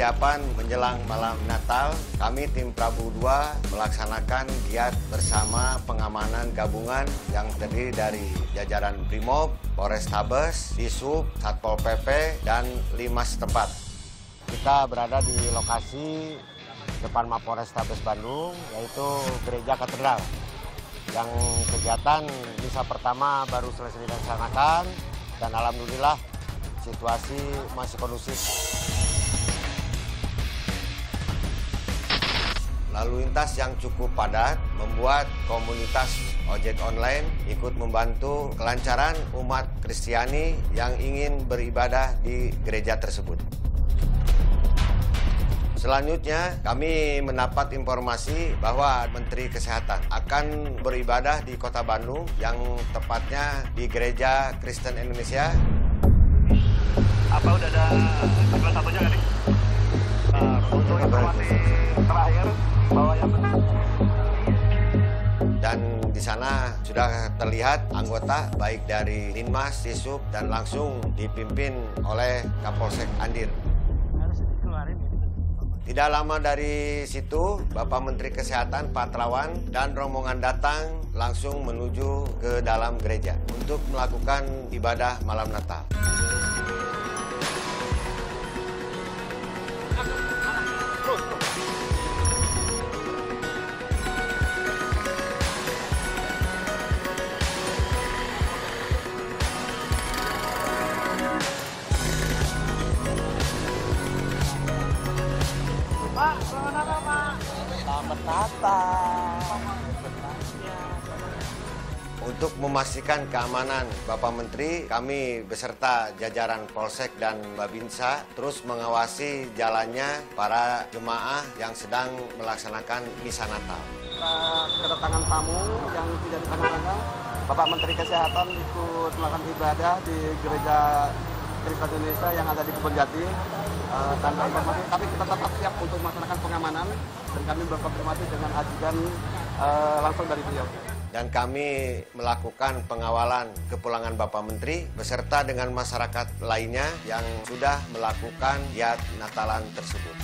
persiapan menjelang malam Natal, kami tim Prabu 2 melaksanakan giat bersama pengamanan gabungan yang terdiri dari jajaran Brimob, Polrestabes, Disub, Satpol PP, dan lima setempat. Kita berada di lokasi depan Mapolrestabes Bandung, yaitu Gereja Katedral. Yang kegiatan misa pertama baru selesai dilaksanakan, dan alhamdulillah situasi masih kondusif. Lalu lintas yang cukup padat membuat komunitas ojek online ikut membantu kelancaran umat Kristiani yang ingin beribadah di gereja tersebut. Selanjutnya, kami mendapat informasi bahwa Menteri Kesehatan akan beribadah di Kota Bandung yang tepatnya di Gereja Kristen Indonesia. Apa udah ada satunya nih? Nah, untuk informasi terakhir Dan di sana sudah terlihat anggota baik dari Linmas, Disub, dan langsung dipimpin oleh Kapolsek Andir. Tidak lama dari situ, Bapak Menteri Kesehatan Pak Terawan dan rombongan datang langsung menuju ke dalam gereja untuk melakukan ibadah malam Natal. Memastikan keamanan Bapak Menteri, kami beserta jajaran Polsek dan Babinsa terus mengawasi jalannya para jemaah yang sedang melaksanakan misa Natal. Kedatangan tamu yang tidak disangka-sangka. Bapak Menteri Kesehatan ikut melakukan ibadah di gereja Kristen Indonesia yang ada di Kebon Jati. Eh, informasi, tapi kita tetap siap untuk melaksanakan pengamanan dan kami berkonfirmasi dengan ajudan eh, langsung dari beliau. Dan kami melakukan pengawalan kepulangan Bapak Menteri beserta dengan masyarakat lainnya yang sudah melakukan giat Natalan tersebut.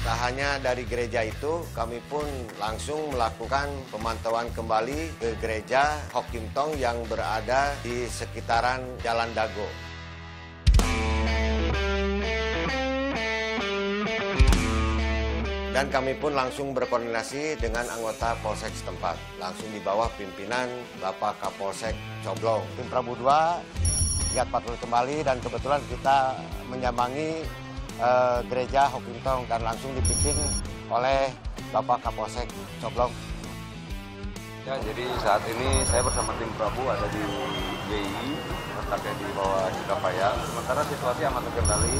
Tak hanya dari gereja itu, kami pun langsung melakukan pemantauan kembali ke gereja Hokim Tong yang berada di sekitaran Jalan Dago. Dan kami pun langsung berkoordinasi dengan anggota Polsek setempat, langsung di bawah pimpinan Bapak Kapolsek Coblong. Tim Prabu 2 giat patroli kembali dan kebetulan kita menyambangi eh, gereja Hokintong dan langsung dipimpin oleh Bapak Kapolsek Coblong. Ya, jadi saat ini saya bersama tim Prabu ada di GI, letaknya di bawah Cikapaya. Sementara situasi aman terkendali,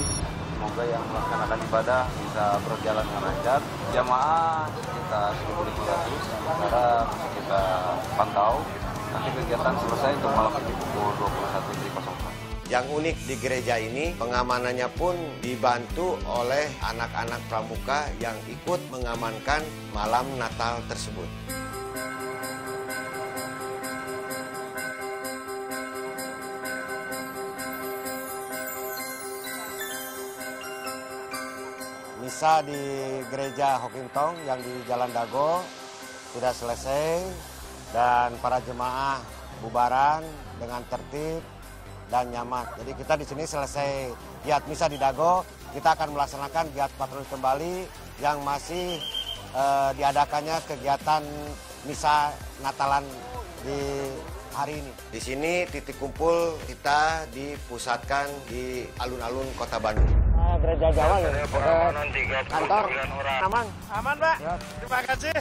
semoga yang melaksanakan ibadah bisa berjalan dengan lancar. Jamaah kita 1.300, sementara masih kita pantau. Nanti kegiatan selesai untuk malam ini pukul 21.00. Yang unik di gereja ini, pengamanannya pun dibantu oleh anak-anak pramuka yang ikut mengamankan malam Natal tersebut. Misa di gereja Hokintong yang di Jalan Dago sudah selesai dan para jemaah bubaran dengan tertib dan nyaman. Jadi kita di sini selesai giat misa di Dago, kita akan melaksanakan giat patroli kembali yang masih eh, diadakannya kegiatan misa Natalan di hari ini. Di sini titik kumpul kita dipusatkan di alun-alun Kota Bandung. Jawa ya. Kantor Aman. Aman Pak, terima kasih.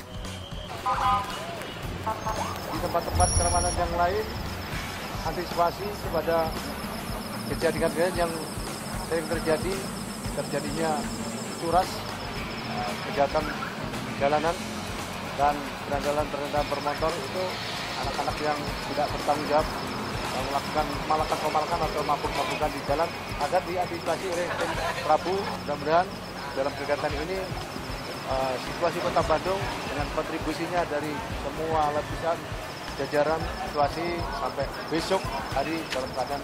Di tempat-tempat keramanan yang lain, antisipasi kepada kejadian-kejadian yang sering terjadi, terjadinya curas, eh, kejahatan jalanan, dan berandalan terhadap bermotor itu anak-anak yang tidak bertanggung jawab melakukan malakan-pemalakan atau mabuk-mabukan di jalan agar diantisipasi oleh tim Prabu mudah-mudahan dalam kegiatan ini eh, situasi kota Bandung dengan kontribusinya dari semua lapisan jajaran situasi sampai besok hari dalam keadaan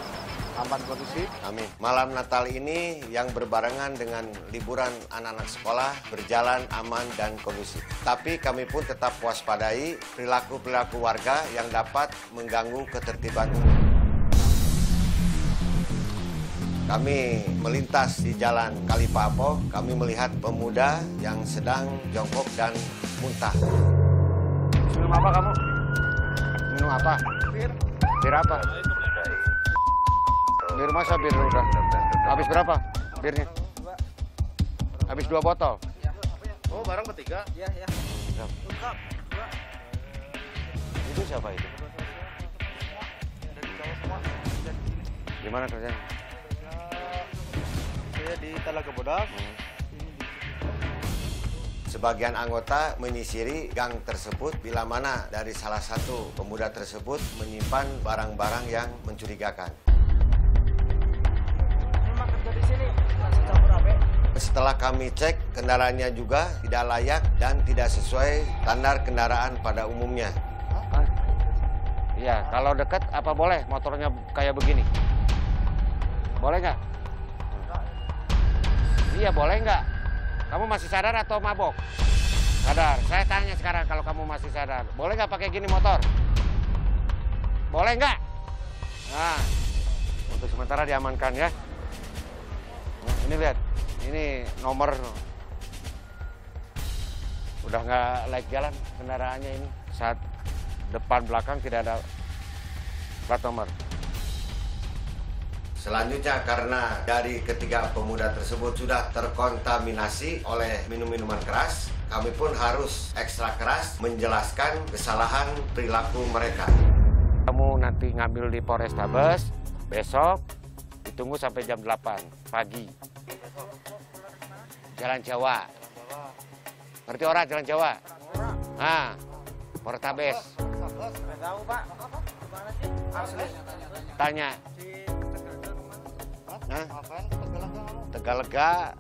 aman kondusif. Amin. Malam Natal ini yang berbarengan dengan liburan anak-anak sekolah berjalan aman dan kondusif. Tapi kami pun tetap waspadai perilaku-perilaku warga yang dapat mengganggu ketertiban umum. Kami melintas di jalan Kalipapo, kami melihat pemuda yang sedang jongkok dan muntah. Minum apa kamu? Minum apa? Bir. Bir apa? Bir masa bir udah? Habis berapa birnya? Habis dua botol? Oh, barang bertiga? Iya, iya. Itu siapa itu? Gimana kerjanya? Saya di Talaga Bodas. Sebagian anggota menyisiri gang tersebut bila mana dari salah satu pemuda tersebut menyimpan barang-barang yang mencurigakan. Setelah kami cek, kendaraannya juga tidak layak dan tidak sesuai standar kendaraan pada umumnya. Iya, kalau dekat apa boleh motornya kayak begini? Boleh nggak? Iya, boleh nggak? Kamu masih sadar atau mabok? Sadar. Saya tanya sekarang kalau kamu masih sadar. Boleh nggak pakai gini motor? Boleh nggak? Nah, untuk sementara diamankan ya. Nah, ini lihat, ini nomor udah nggak layak jalan kendaraannya ini. Saat depan belakang tidak ada plat nomor. Selanjutnya karena dari ketiga pemuda tersebut sudah terkontaminasi oleh minum-minuman keras, kami pun harus ekstra keras menjelaskan kesalahan perilaku mereka. Kamu nanti ngambil di Polrestabes, besok ditunggu sampai jam 8 pagi. Jalan Jawa. Ngerti orang Jalan Jawa? Ah, Polrestabes. Tanya, Hah? Apaan? Tegalega kamu? Tegalega,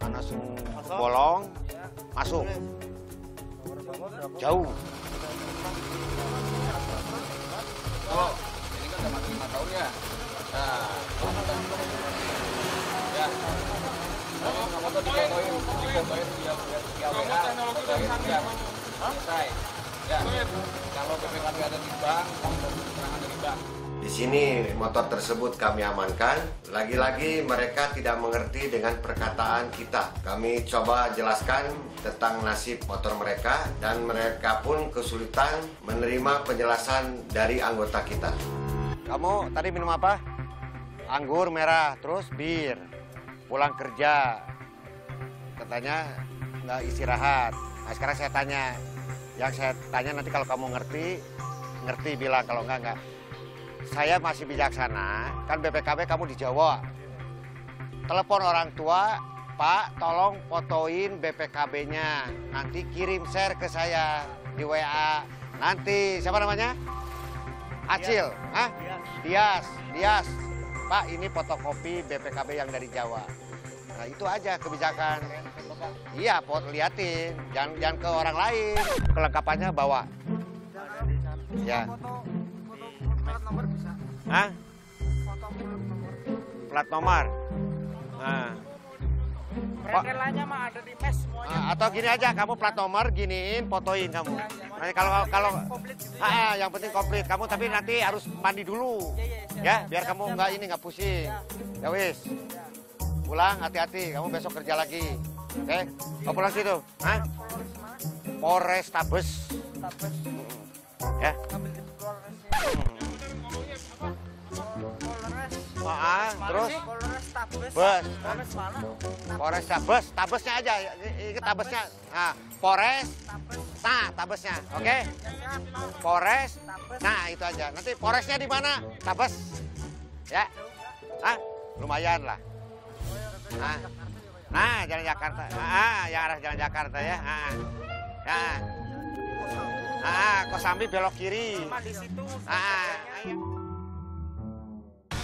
langsung bolong, masuk. Jauh. Oh, ini kan udah mati lima tahun ya. Nah, ya. Kalau nggak motor difotoin, difotoin via via WA, fotoin. Selesai. Ya. Kalau BPKB ada di bank, keterangan dari bank. Di sini motor tersebut kami amankan. Lagi-lagi mereka tidak mengerti dengan perkataan kita. Kami coba jelaskan tentang nasib motor mereka dan mereka pun kesulitan menerima penjelasan dari anggota kita. Kamu tadi minum apa? Anggur merah, terus bir. Pulang kerja. Katanya nggak istirahat. Nah, sekarang saya tanya. Yang saya tanya nanti kalau kamu ngerti, ngerti bilang kalau enggak enggak saya masih bijaksana, kan BPKB kamu di Jawa. Telepon orang tua, Pak, tolong fotoin BPKB-nya. Nanti kirim share ke saya di WA. Nanti, siapa namanya? Acil, Hah? Dias, Dias. Pak, ini fotokopi BPKB yang dari Jawa. Nah, itu aja kebijakan. Iya, pot liatin. Jangan, jangan ke orang lain. Kelengkapannya bawa. Ya. Hah? Plat nomor. Nah. Mah ada di mes semuanya. Ah, atau gini aja, kamu plat nomor giniin, fotoin kamu. Nanti kalau kalau gitu ya. ah, ah, yang penting komplit kamu tapi nanti harus mandi dulu. Iya, iya. Ya, biar kamu nggak ini nggak pusing. Ya wis. Pulang hati-hati, kamu besok kerja lagi. Oke? Kamu pulang situ. Hah? Polres Tabes. Tapes. Ya. Ambil di Polres ya. Polres. Ah, Mana terus? Polres Tapes. Bes. Polres mana? Polres Tabes, Tabesnya aja. Ingat Tabesnya. Nah, Polres. Nah, Tabesnya. Oke? Pak. Polres. Nah, itu aja. Nanti Polresnya di mana? Tabes. Ya. Ah, lumayan lah. Nah, nah jalan Jakarta. Ah, yang arah jalan Jakarta ya. Ah, ya. Ah, Kosambi belok kiri. Cuma di situ. Ah,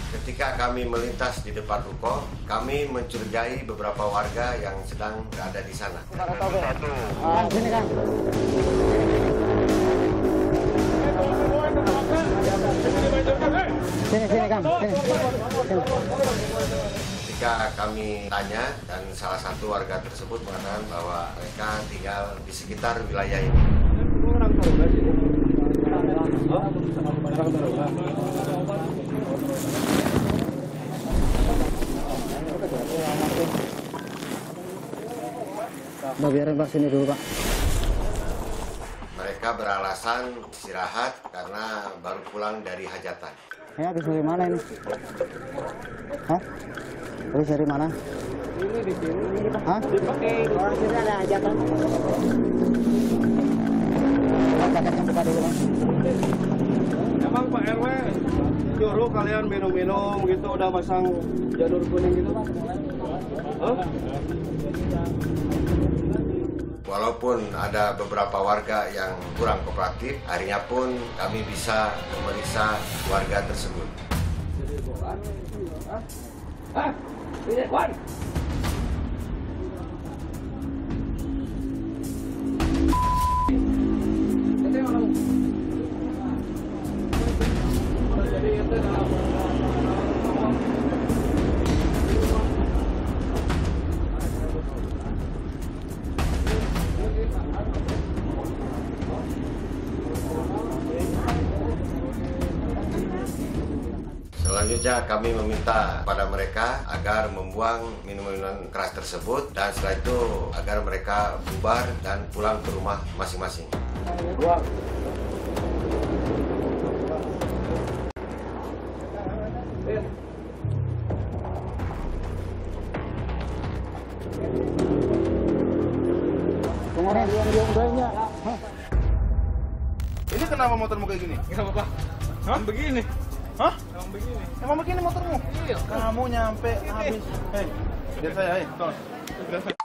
Ketika kami melintas di depan ruko, kami mencurigai beberapa warga yang sedang berada di sana. Sini kan. Sini. Sini. Ketika kami tanya dan salah satu warga tersebut mengatakan bahwa mereka tinggal di sekitar wilayah ini. Udah biarin Pak sini dulu Pak. Mereka beralasan istirahat karena baru pulang dari hajatan. Ini habis dari mana ini? Hah? Habis dari mana? Ini di sini. Hah? Dipakai. Orang sini ada hajatan. Buka dulu. Emang Pak RW nyuruh kalian minum-minum gitu udah pasang janur kuning gitu? Hah? Walaupun ada beberapa warga yang kurang kooperatif, akhirnya pun kami bisa memeriksa warga tersebut. Selanjutnya kami meminta pada mereka agar membuang minuman keras tersebut dan setelah itu agar mereka bubar dan pulang ke rumah masing-masing. Ini kenapa motormu kayak gini? Kenapa Pak? Hah? begini. Begini. Emang begini motormu? Iya. Kamu nyampe habis. Hei, biar saya, hei, tolong.